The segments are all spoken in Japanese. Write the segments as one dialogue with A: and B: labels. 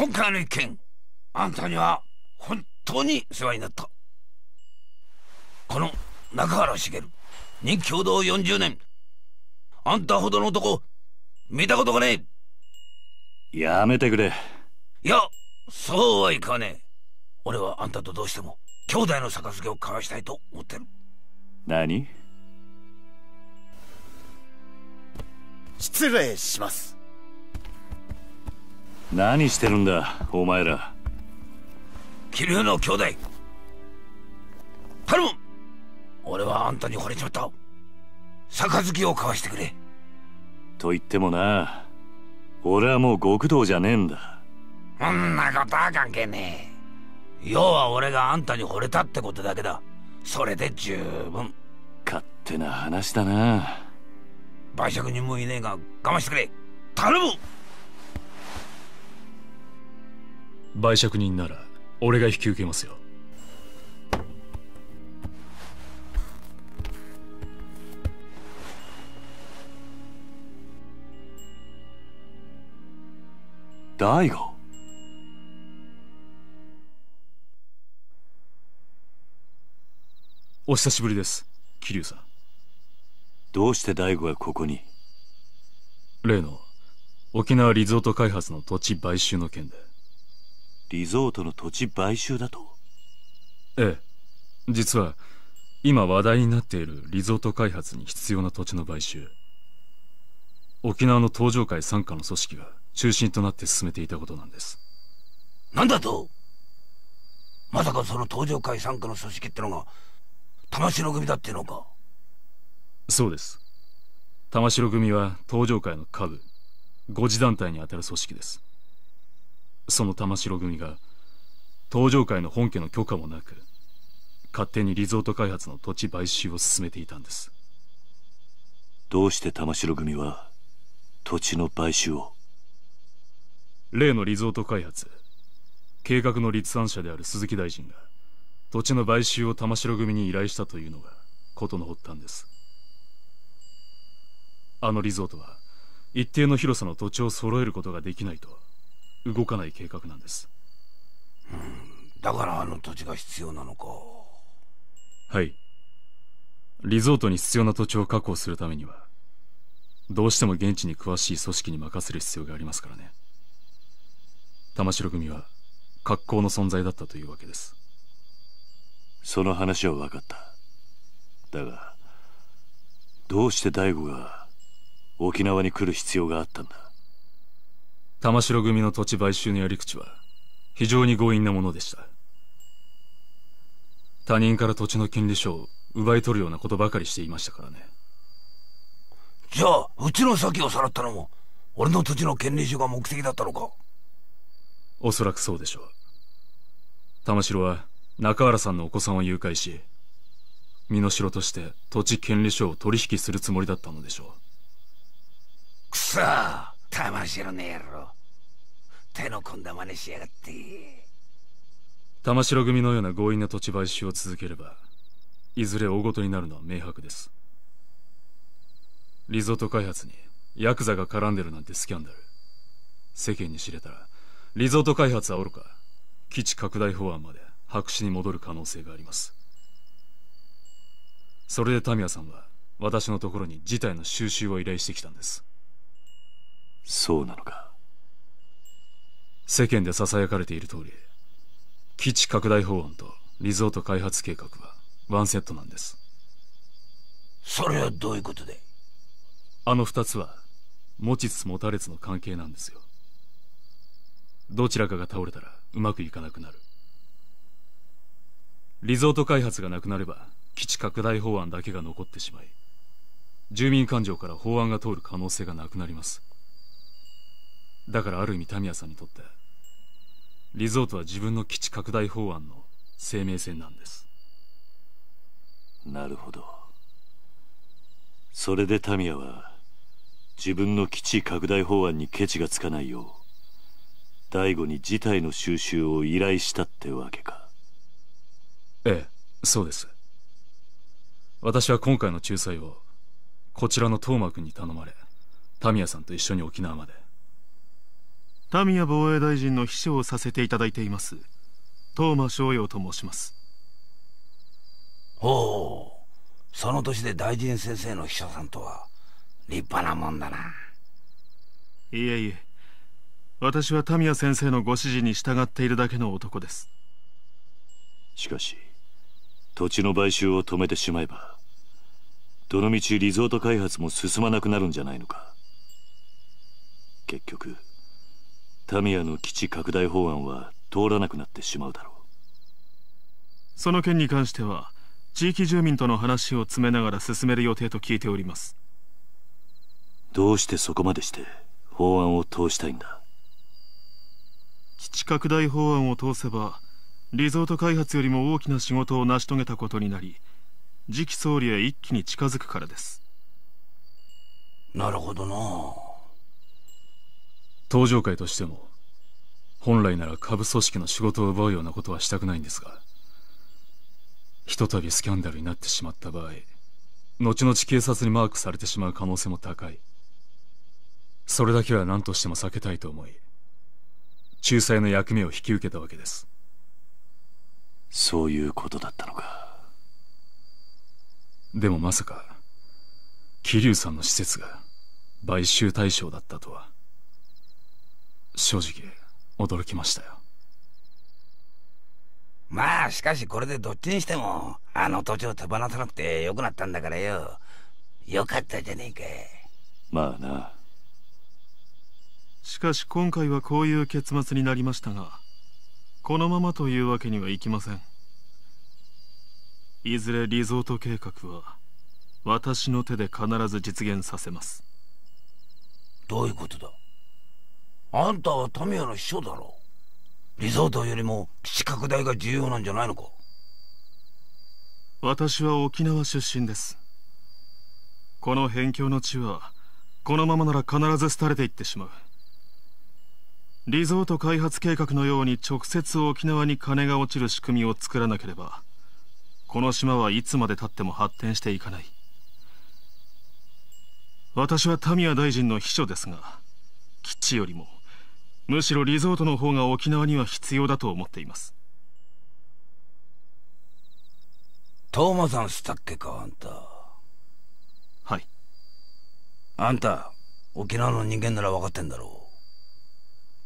A: 今回の一件あんたには本当に世話になった。この中原茂任共同40年。あんたほどの男見たことがね
B: え。やめてくれ。
A: いやそうはいかねえ。俺はあんたとどうしても兄弟の杯を交わしたいと思ってる。
B: 何？
C: 失礼します
B: 何してるんだお前ら。
A: 桐生の兄弟。頼む。俺はあんたに惚れちまった。杯を交わしてくれ。
B: と言ってもな。俺はもう極道じゃねえんだ。
A: そんなことは関係ねえ。要は俺があんたに惚れたってことだけだ。それで十分。
B: 勝手な話だな。
A: 売借人もいねえが我慢してくれ。頼む
D: 売借人なら俺が引き受けますよ。
B: 大悟。
D: お久しぶりです桐生さん。
B: どうして大悟がここに？
D: 例の沖縄リゾート開発の土地買収の件で
B: リゾートの土地買収だと？
D: ええ。実は今話題になっているリゾート開発に必要な土地の買収。沖縄の東上会傘下の組織が中心となって進めていたことなんです。
A: なんだと？まさかその東上会傘下の組織ってのが玉城組だってのか？
D: そうです。玉城組は東上会の下部5次団体にあたる組織ですその玉城組が東上会の本家の許可もなく勝手にリゾート開発の土地買収を進めていたんです。
B: どうして玉城組は土地の買収を？
D: 例のリゾート開発計画の立案者である鈴木大臣が土地の買収を玉城組に依頼したというのが事の発端です。あのリゾートは一定の広さの土地を揃えることができないと動かない計画なんです。
A: うん。だからあの土地が必要なのか。
D: はい。リゾートに必要な土地を確保するためにはどうしても現地に詳しい組織に任せる必要がありますからね。玉城組は格好の存在だったというわけです。
B: その話は分かった。だがどうして大悟が沖縄に来る必要があったんだ？
D: 玉城組の土地買収のやり口は非常に強引なものでした。他人から土地の権利書を奪い取るようなことばかりしていましたからね。
A: じゃあうちの先をさらったのも俺の土地の権利書が目的だったのか？
D: おそらくそうでしょう。玉城は中原さんのお子さんを誘拐し身代として土地権利書を取引するつもりだったのでしょう。
A: くそ玉城の野郎。手の込んだ真似しやがって。
D: 玉城組のような強引な土地買収を続ければいずれ大ごとになるのは明白です。リゾート開発にヤクザが絡んでるなんてスキャンダル。世間に知れたらリゾート開発はおろか基地拡大法案まで白紙に戻る可能性があります。それでタミヤさんは私のところに事態の収集を依頼してきたんです。
B: そうなのか？
D: 世間で囁かれている通り基地拡大法案とリゾート開発計画はワンセットなんです。
A: それはどういうことで？
D: あの二つは持ちつ持たれつの関係なんですよ。どちらかが倒れたらうまくいかなくなる。リゾート開発がなくなれば基地拡大法案だけが残ってしまい住民感情から法案が通る可能性がなくなりますだからある意味タミヤさんにとってリゾートは自分の基地拡大法案の生命線なんです。
B: なるほど。それでタミヤは自分の基地拡大法案にケチがつかないよう大悟に事態の収集を依頼したってわけか。
D: ええそうです。私は今回の仲裁をこちらの東馬君に頼まれタミヤさんと一緒に沖縄まで
E: タミヤ防衛大臣の秘書をさせていただいています。東間翔陽と申します。
A: ほう。その年で大臣先生の秘書さんとは立派なもんだな。い
E: えいえ。私はタミヤ先生のご指示に従っているだけの男です。
B: しかし土地の買収を止めてしまえばどのみちリゾート開発も進まなくなるんじゃないのか。結局タミヤの基地拡大法案は通らなくなってしまうだろう。
E: その件に関しては地域住民との話を詰めながら進める予定と聞いております。
B: どうしてそこまでして法案を通したいんだ？
E: 基地拡大法案を通せばリゾート開発よりも大きな仕事を成し遂げたことになり次期総理へ一気に近づくからです。
A: なるほどな
D: 登場会としても本来なら下部組織の仕事を奪うようなことはしたくないんですがひとたびスキャンダルになってしまった場合後々警察にマークされてしまう可能性も高い。それだけは何としても避けたいと思い仲裁の役目を引き受けたわけです。
B: そういうことだったのか。
D: でもまさか桐生さんの施設が買収対象だったとは正直驚きましたよ。
A: まあしかしこれでどっちにしてもあの土地を手放さなくてよくなったんだからよ。よかったじゃねえか。
B: まあな。
E: しかし今回はこういう結末になりましたがこのままというわけにはいきません。いずれリゾート計画は私の手で必ず実現させます。
A: どういうことだ？あんたはタミヤの秘書だろ。リゾートよりも基地拡大が重要なんじゃないのか。
E: 私は沖縄出身です。この辺境の地はこのままなら必ず廃れていってしまう。リゾート開発計画のように直接沖縄に金が落ちる仕組みを作らなければこの島はいつまでたっても発展していかない。私はタミヤ大臣の秘書ですが基地よりもむしろリゾートの方が沖縄には必要だと思っています。
A: トーマさんしたっけかあんた。
E: はい。
A: あんた沖縄の人間なら分かってんだろ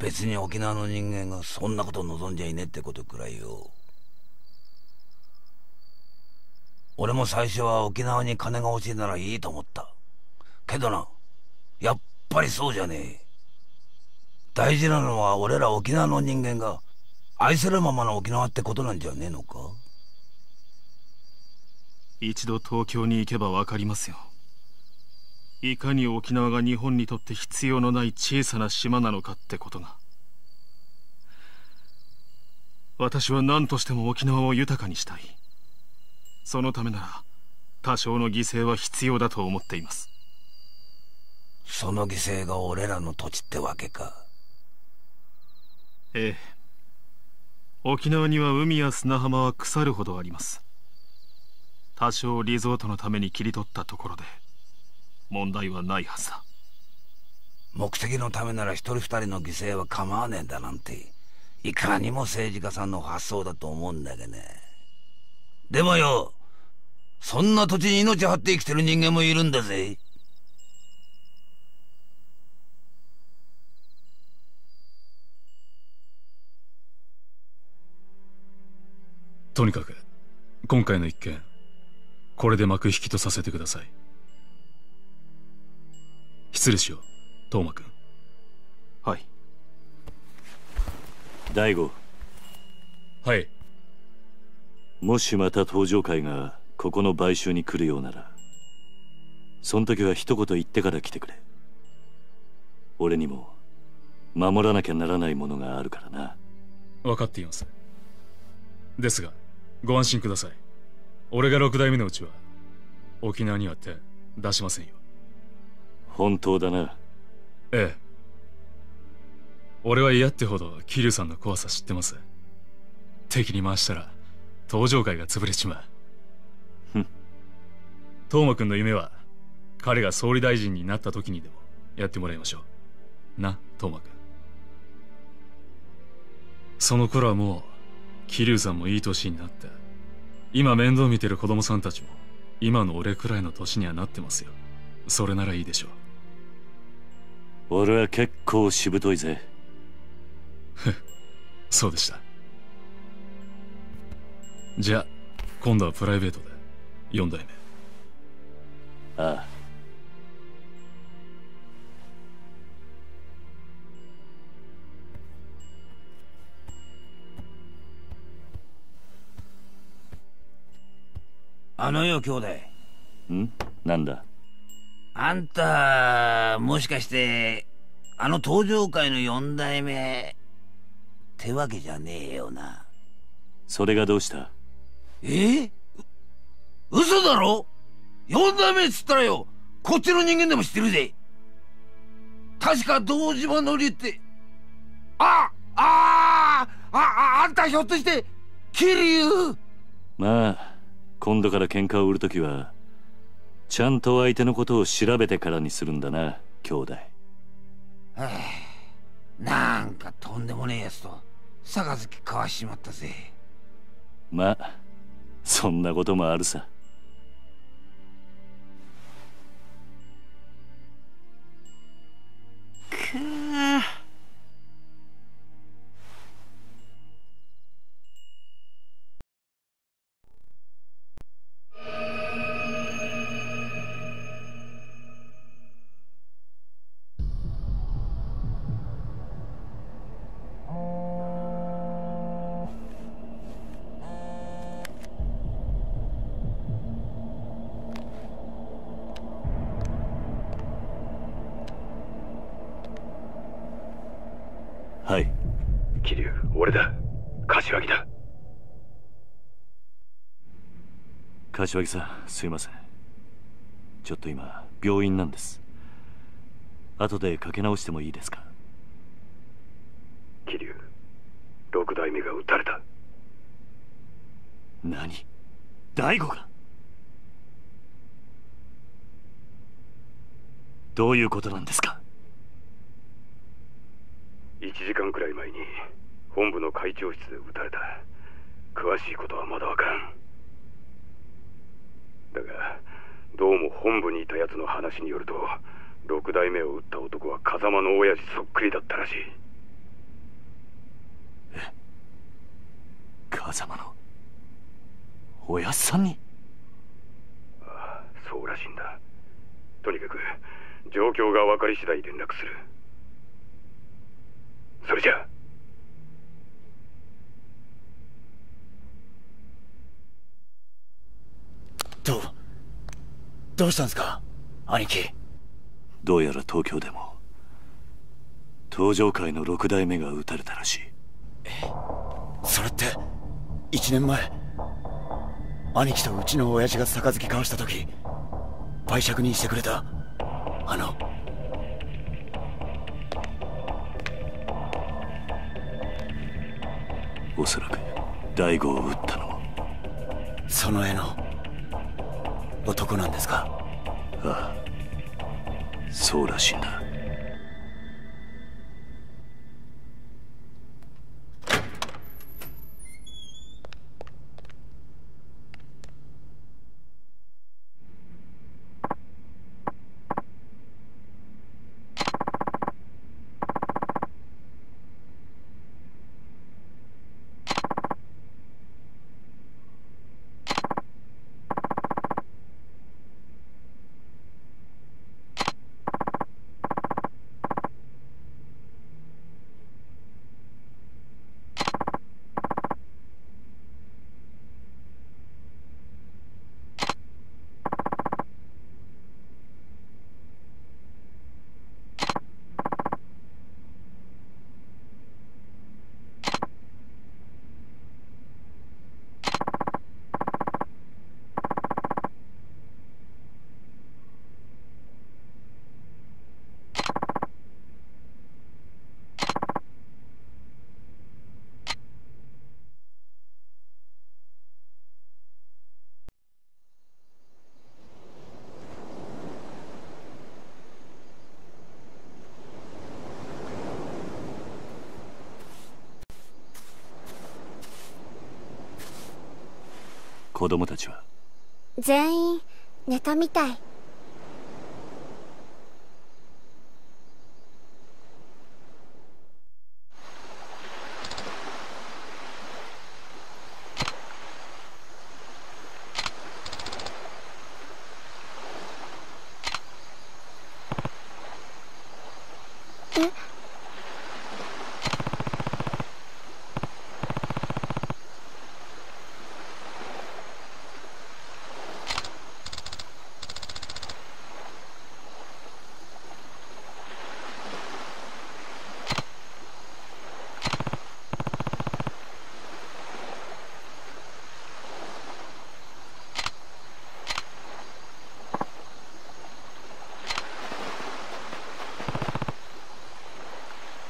A: う。別に沖縄の人間がそんなこと望んじゃいねえってことくらいよ。俺も最初は沖縄に金が欲しいならいいと思った。けどなやっぱりそうじゃねえ大事なのは俺ら沖縄の人間が愛するままの沖縄ってことなんじゃねえのか？
E: 一度東京に行けば分かりますよ。いかに沖縄が日本にとって必要のない小さな島なのかってことが。私は何としても沖縄を豊かにしたい。そのためなら多少の犠牲は必要だと思っています。
A: その犠牲が俺らの土地ってわけか
E: ええ。沖縄には海や砂浜は腐るほどあります。多少リゾートのために切り取ったところで問題はないはずだ。
A: 目的のためなら一人二人の犠牲は構わねえんだなんていかにも政治家さんの発想だと思うんだけどね。でもよそんな土地に命張って生きてる人間もいるんだぜ。
D: とにかく今回の一件これで幕引きとさせてください。失礼しよう東馬君。
E: はい。
B: 大悟。
D: はい。
B: もしまた登場会がここの買収に来るようならそん時は一言言ってから来てくれ。俺にも守らなきゃならないものがあるからな。
D: 分かっています。ですがご安心ください。俺が六代目のうちは沖縄には手出しませんよ。
B: 本当だな。
D: ええ。俺は嫌ってほど桐生さんの怖さ知ってます。敵に回したら登場会が潰れちまう。
B: ふん。
D: 東馬君の夢は彼が総理大臣になった時にでもやってもらいましょう。な東馬君その頃はもう桐生さんもいい年になって。今面倒見てる子供さんたちも今の俺くらいの年にはなってますよ。それならいいでしょう。
B: 俺は結構しぶといぜ。
D: そうでした。じゃあ今度はプライベートで。4代
B: 目。ああ
A: あのよ兄弟。
B: ん？なんだ？
A: あんたもしかしてあの登場界の四代目ってわけじゃねえよな。
B: それがどうした？
A: え？嘘だろ？四代目っつったらよこっちの人間でも知ってるぜ。確か堂島のりってあああああんたひょっとして桐生？
B: まあ今度から喧嘩を売るときはちゃんと相手のことを調べてからにするんだな兄弟。
A: はあ、なんかとんでもねえやつと杯交わしちまったぜ。
B: まあそんなこともあるさ。
A: く
B: は
F: 柏木
B: さんすいません。ちょっと今病院なんです。後でかけ直してもいいですか？
F: 桐生六代目が撃たれた。
B: 何？大悟がどういうことなんですか
F: ？1時間くらい前に本部の会長室で撃たれた。詳しいことはまだわからんだがどうも本部にいた奴の話によると六代目を撃った男は風間の親父そっくりだったらしい。
B: 風間のおやっさんに？
F: ああそうらしいんだ。とにかく状況が分かり次第連絡する。それじゃあ
C: どうどうしたんですか？兄貴。
B: どうやら東京でも登場界の六代目が撃たれたらしい。
C: それって1年前兄貴とうちの親父が杯交わした時売借人してくれたあの。
B: おそらく大悟を撃ったのも。
C: その絵の男なんですか？
B: ああ。そうらしいんだ子供たちは。
G: 全員寝たみたい。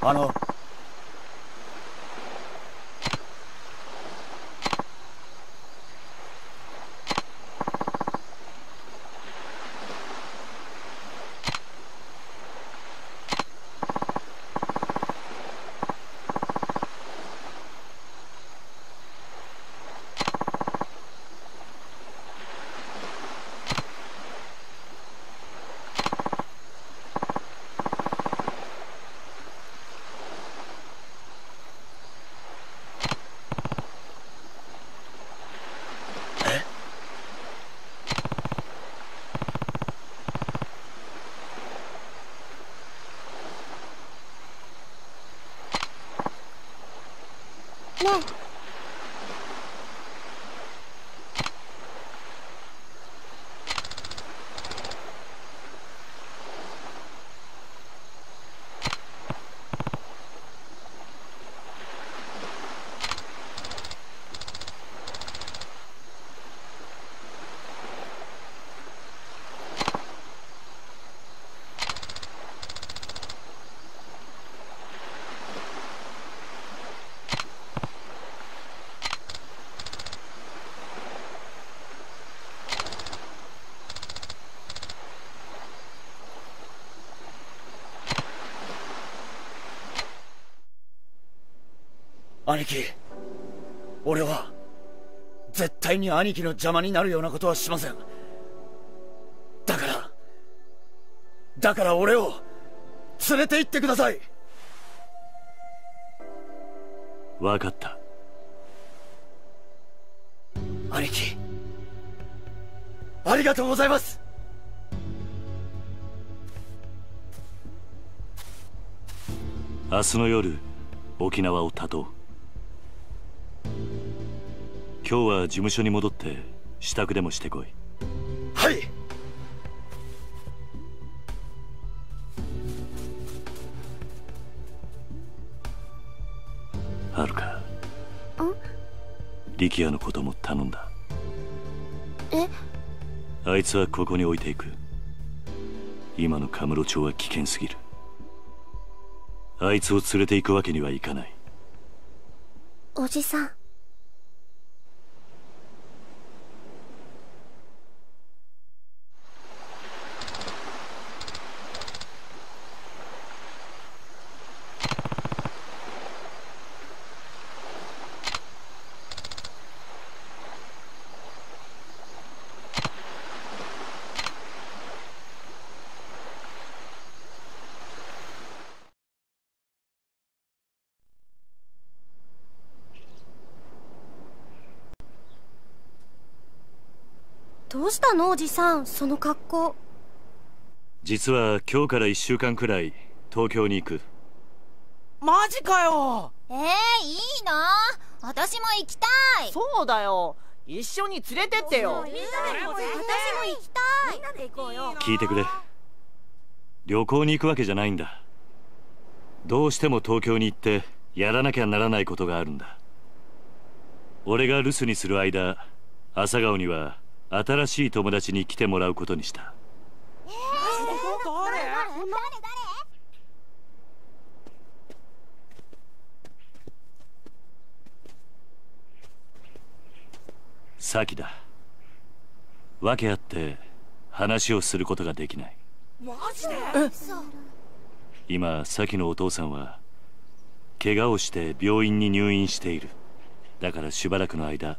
C: あの兄貴。俺は絶対に兄貴の邪魔になるようなことはしません。だからだから俺を連れて行ってください。
B: 分かった。
C: 兄貴。ありがとうございます。
B: 明日の夜沖縄を断とう今日は事務所に戻って支度でもしてこい。
C: はい。
B: はるか？力也のことも頼んだ。
G: え？
B: あいつはここに置いていく。今のカムロ町は危険すぎる。あいつを連れて行くわけにはいかない。
G: おじさんどうしたのおじさんその格好。
B: 実は今日から1週間くらい東京に行く。
H: マジかよ。
I: えー、いいな私も行きたい。
H: そうだよ。一緒に連れてってよ。
I: 私も行きたい。みんなで行こうよ。
B: 聞いてくれ。旅行に行くわけじゃないんだ。どうしても東京に行ってやらなきゃならないことがあるんだ。俺が留守にする間朝顔には新しい友達に来てもらうことにした。
H: 誰？
I: 誰？誰？
B: サキだ訳あって話をすることができない
H: マジで
B: 今サキのお父さんは怪我をして病院に入院しているだからしばらくの間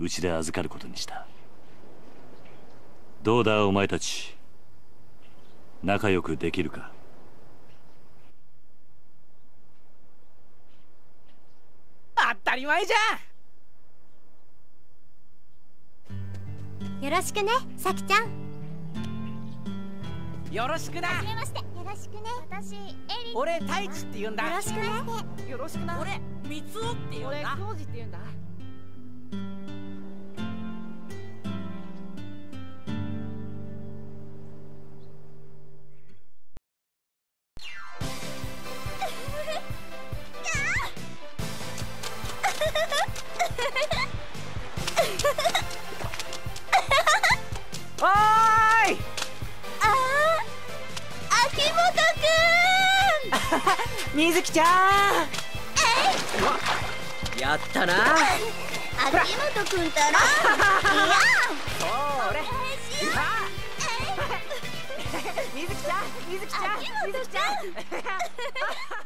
B: うちで預かることにしたどうだお前たち？仲良くできるか？
H: 当たり前じ
G: よろしくねさきちゃん。
H: よろしくな！
I: はじめまして。よろしくね。私エリ
H: 俺太一って言うんだ。
G: よろしくね。
H: よろしくな。俺三つって言うんだ。俺浩二って言うんだ
G: く
H: みずきちゃんやったな
G: ん秋元くんたらいや
H: それみずきちゃんみずきちゃん
G: 秋元
H: みずきちゃん